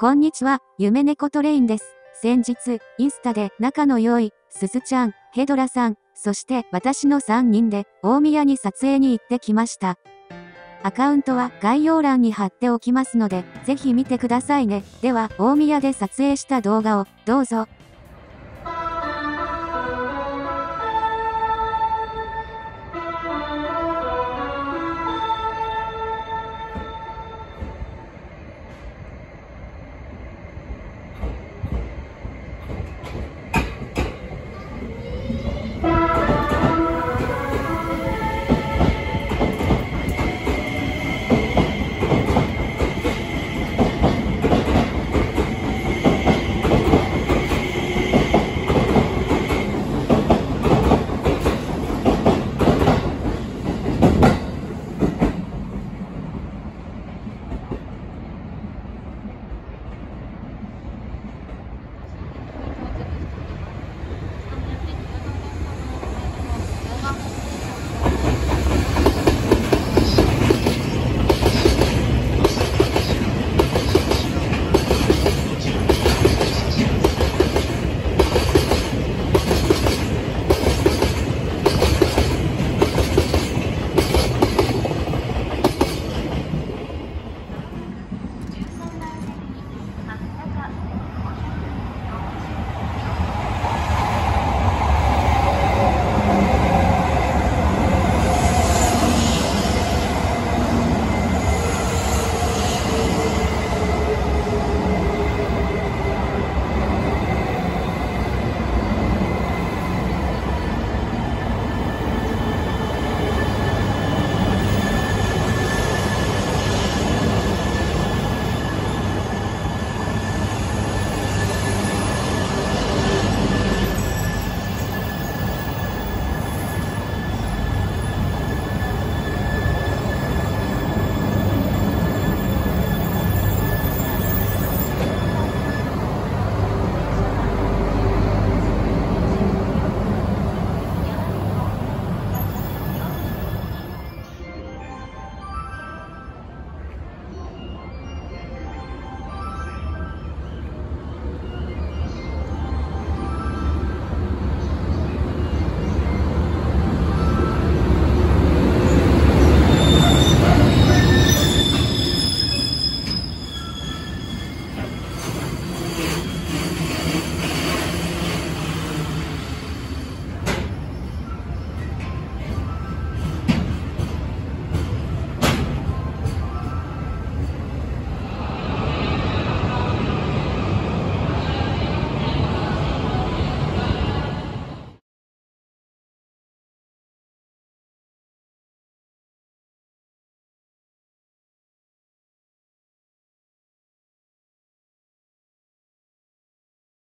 こんにちは、夢猫トレインです。先日、インスタで仲の良い、すずちゃん、ヘドラさん、そして私の3人で大宮に撮影に行ってきました。アカウントは概要欄に貼っておきますので、ぜひ見てくださいね。では、大宮で撮影した動画を、どうぞ。